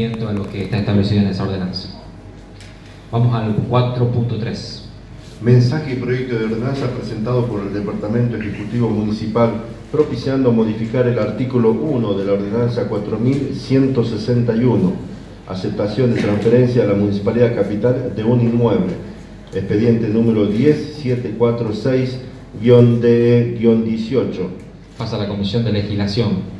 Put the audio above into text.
cumplimiento a lo que está establecido en esa ordenanza. Vamos al 4.3. Mensaje y proyecto de ordenanza presentado por el Departamento Ejecutivo Municipal propiciando modificar el artículo 1 de la ordenanza 4161, aceptación de transferencia a la Municipalidad Capital de un inmueble, expediente número 10746-DE-18. Pasa a la Comisión de Legislación.